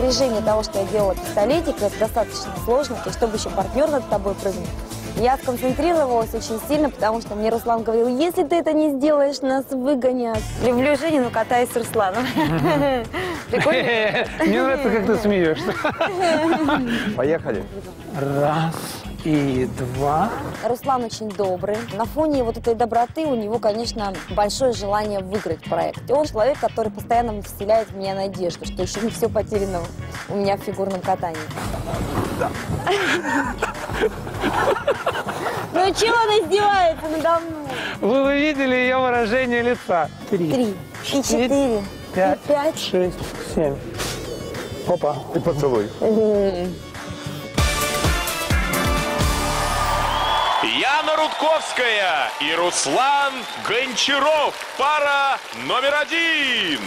напряжение того, что я делала пистолетик, это достаточно сложно, то есть чтобы еще партнер над тобой прыгнул. Я сконцентрировалась очень сильно, потому что мне Руслан говорил, если ты это не сделаешь, нас выгонят. Люблю Женю, но катаюсь с Русланом. Прикольно? Мне нравится, как ты смеешься. Поехали. Раз и два. Руслан очень добрый. На фоне вот этой доброты у него, конечно, большое желание выиграть проект. И он человек, который постоянно вселяет в меня надежду, что еще не все потеряно у меня в фигурном катании. Ну чего он издевается надо мной? Вы увидели ее выражение лица. Три, Три, и четыре, пять, и пять. шесть, семь. Опа. И поцелуй. Рудковская и Руслан Гончаров. Пара номер один.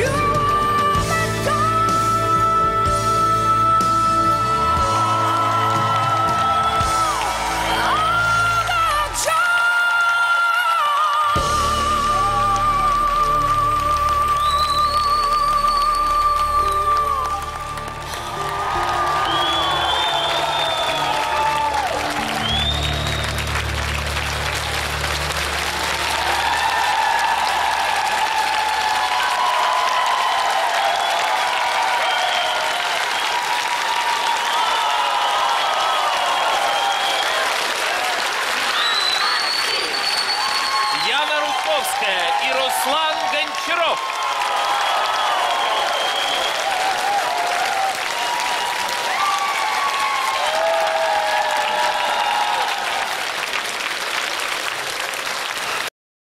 You Kiroff.